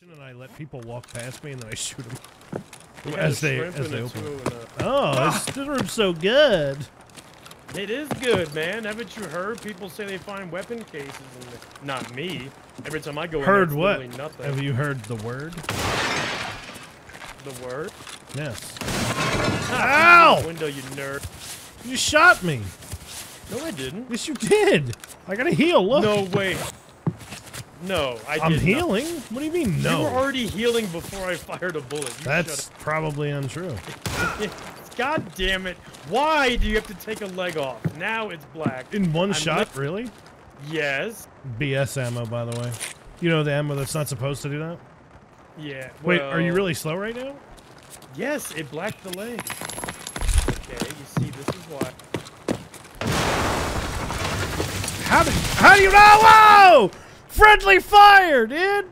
And I let people walk past me and then I shoot them had as they as they open. and a- Oh, this room's so good. It is good, man. Haven't you heard people say they find weapon cases in there? Not me. Every time I go in there, Heard what? Nothing. Have you heard the word? The word? Yes. Ah, Ow! Window, you nerd. You shot me. No, I didn't. Yes, you did. I gotta heal. Look. No, wait. No, I I'm did not. healing. What do you mean no? You were already healing before I fired a bullet. You That's probably untrue. God damn it. Why do you have to take a leg off? Now it's black. In one I'm shot, really? Yes. BS ammo, by the way. You know the ammo that's not supposed to do that? Yeah. Wait, are you really slow right now? Yes, it blacked the leg. Okay, you see, this is why. How do how do you know? Whoa! Friendly fire, dude.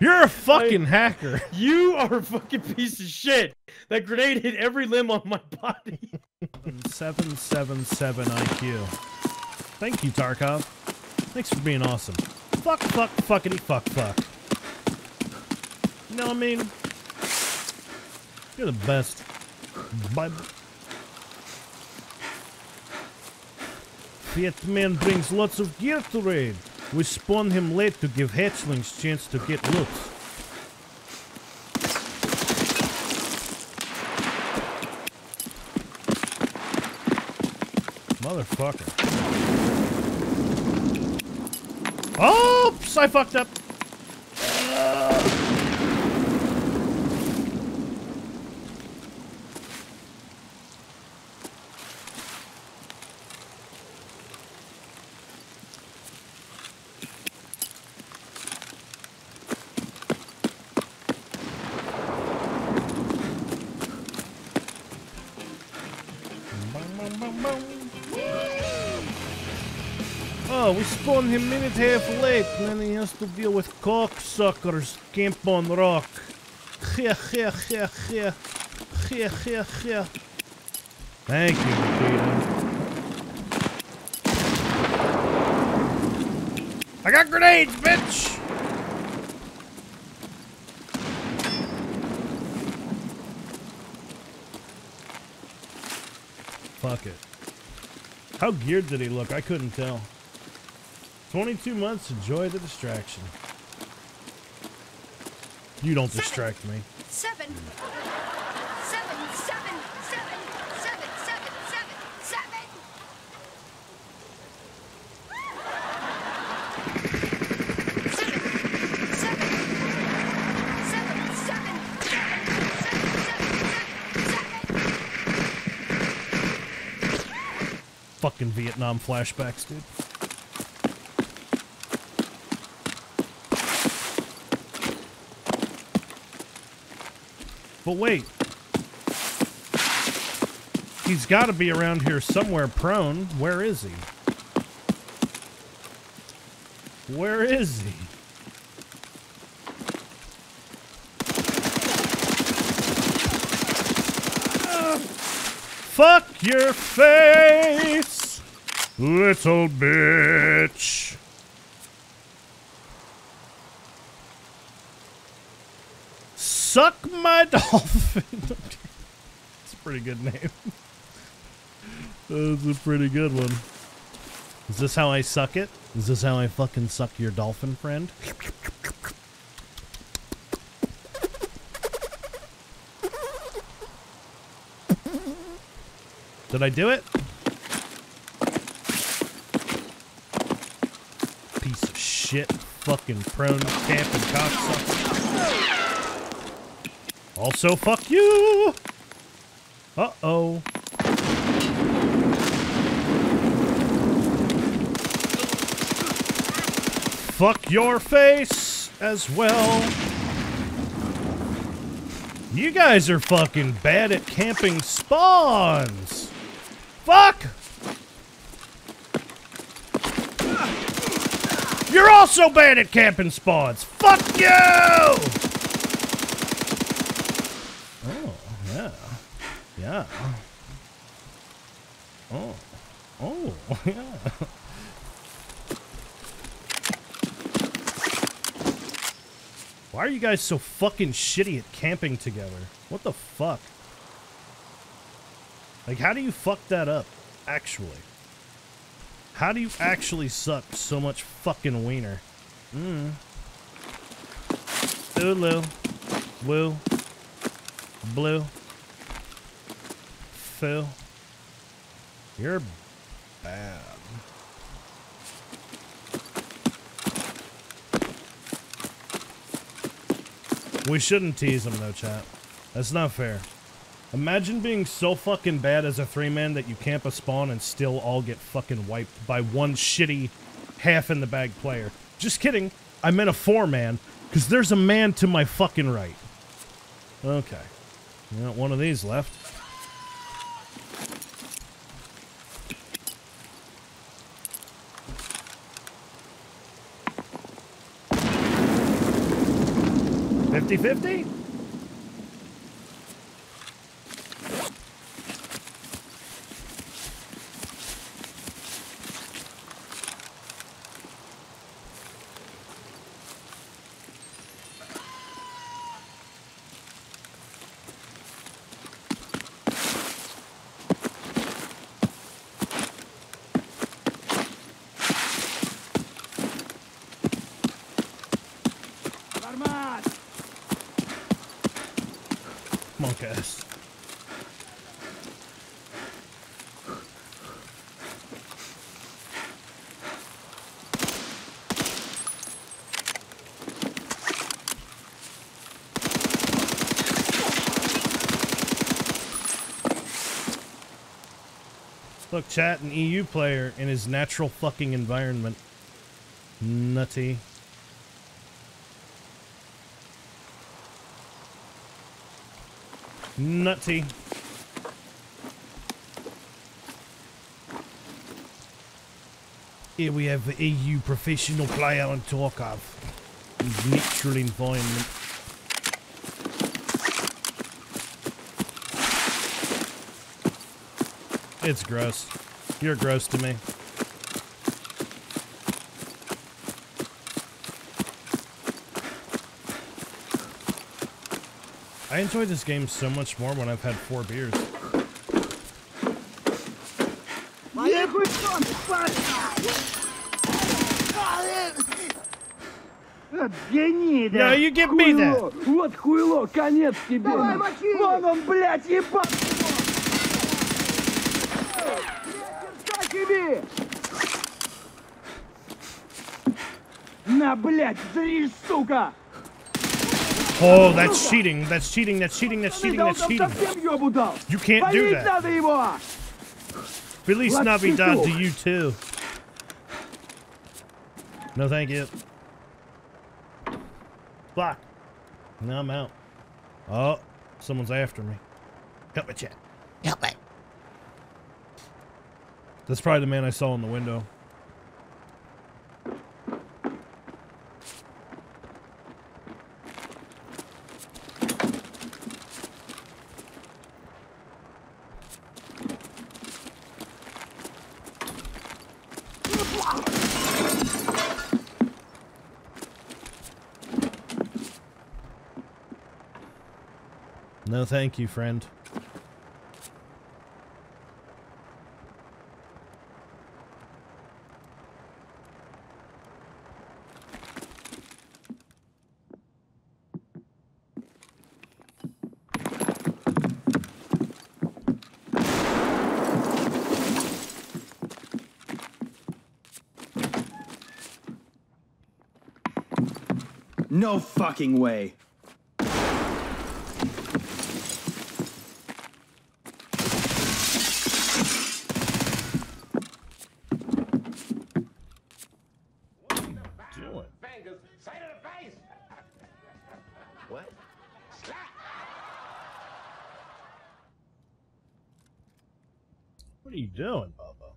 You're a fucking hacker. You are a fucking piece of shit. That grenade hit every limb on my body. Seven seven seven IQ. Thank you, Tarkov. Thanks for being awesome. Fuck, fuck, fuckity, fuck, fuck. You know what I mean? You're the best. Bye. Fiat Man brings lots of gear to raid. We spawn him late to give hatchlings chance to get loot. Motherfucker. Oops, I fucked up. Oh, we spawned him minute half late, and then he has to deal with cocksuckers camp on rock. Heh, heh, heh, heh. Heh, heh, heh. Thank you, Nikita. I got grenades, bitch! Fuck it. How geared did he look? I couldn't tell. 22 months, enjoy the distraction. You don't distract me. Seven. Seven, seven, seven, seven, seven, seven, seven. Seven, seven, seven, seven, seven, seven, seven, seven. Fucking Vietnam flashbacks, dude. But wait. He's got to be around here somewhere prone. Where is he? Where is he? Fuck your face, little bitch. Suck my dolphin. It's a pretty good name. That's a pretty good one. Is this how I suck it? Is this how I fucking suck your dolphin friend? Did I do it? Piece of shit. Fucking prone camping cocksucker. Also, fuck you! Uh-oh. Fuck your face as well. You guys are fucking bad at camping spawns. Fuck! You're also bad at camping spawns. Fuck you! Oh, yeah. Yeah. Oh. Oh, yeah. Why are you guys so fucking shitty at camping together? What the fuck? Like, how do you fuck that up, actually? How do you actually suck so much fucking wiener? Mmm. Ulu. Woo. Blue. Phil. You're bad. We shouldn't tease him though, chat. That's not fair. Imagine being so fucking bad as a three-man that you camp a spawn and still all get fucking wiped by one shitty half-in-the-bag player. Just kidding. I meant a four-man, because there's a man to my fucking right. Okay. Got one of these left. Fifty-fifty? Come on. Look, chat, an EU player in his natural fucking environment. Nutty. Nutty. Here we have the EU professional player on Tarkov. His natural environment. It's gross. You're gross to me. I enjoy this game so much more when I've had four beers. Гнида! No, you give me that. Хуйло! Вот хуйло, конец тебе! Давай, мочи! Вон он, блядь, ебать! его! тебе! На, блядь, зришь, сука! Oh, that's cheating. That's cheating. That's cheating. That's cheating. That's cheating. You can't do that. Release Navidad to you too. No, thank you. Fuck. Now I'm out. Oh, someone's after me. Help me, chat. Help me. That's probably the man I saw in the window. No, thank you, friend. No fucking way. What are you doing, Bobo?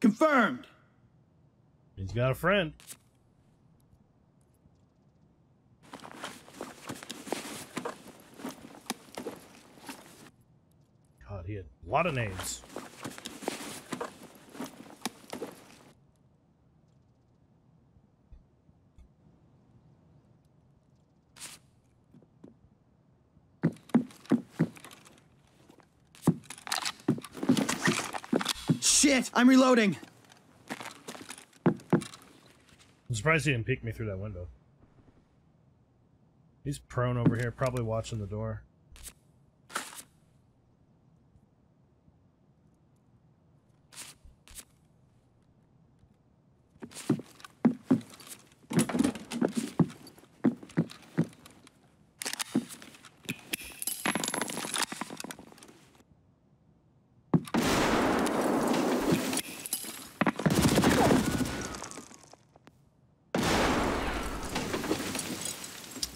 Confirmed. He's got a friend. god, he had a lot of names. Shit, I'm reloading. I'm surprised he didn't peek me through that window. He's prone over here, probably watching the door.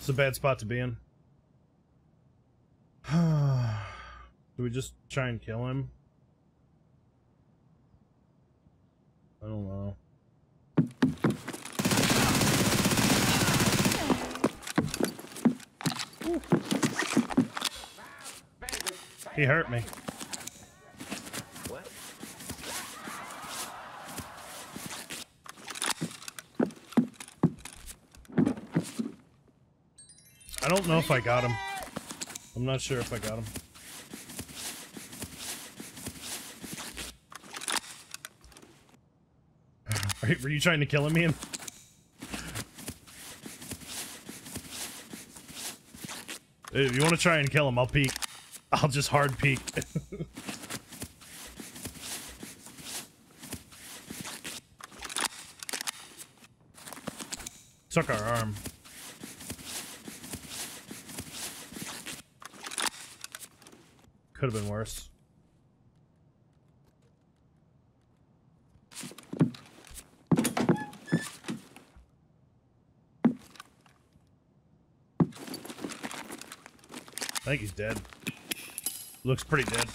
It's a bad spot to be in. Do we just try and kill him? I don't know. He hurt me. I don't know if I got him. I'm not sure if I got him. You- Were you trying to kill him, man? If you want to try and kill him, I'll peek. I'll just hard peek. Took our arm. Could have been worse. I think he's dead. Looks pretty dead.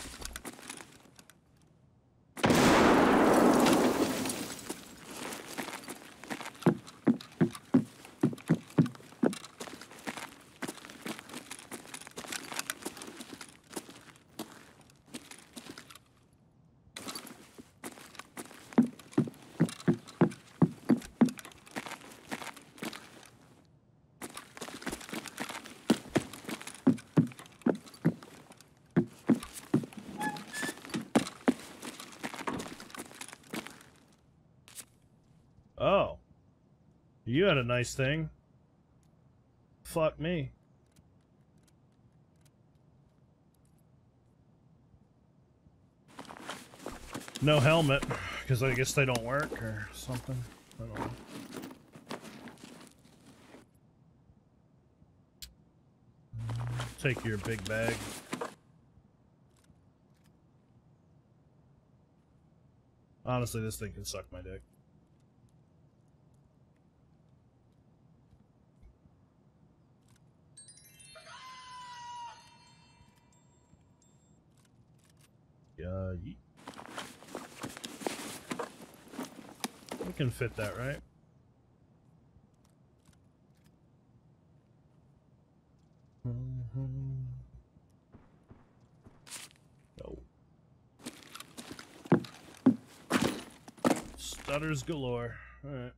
Oh. You had a nice thing. Fuck me. No helmet, because I guess they don't work or something. I don't know. Take your big bag. Honestly, this thing can suck my dick. Uh, ye- we can fit that, right? Mhm. No. Stutters galore. Alright.